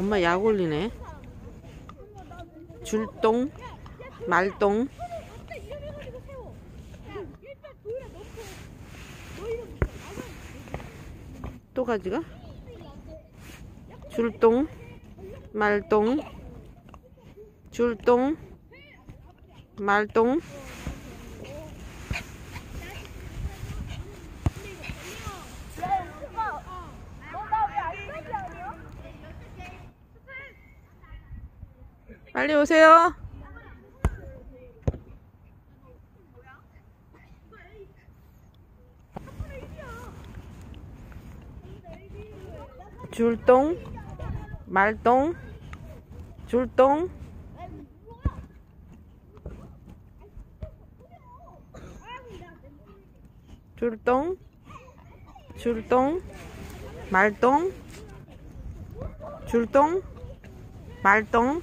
엄마 약 올리네. 줄동, 말동. 또 가지가? 줄동, 말동, 줄동, 말동. 빨리 오세요. 줄동, 말동, 줄동, 줄동, 줄동, 말동, 줄동, 말동.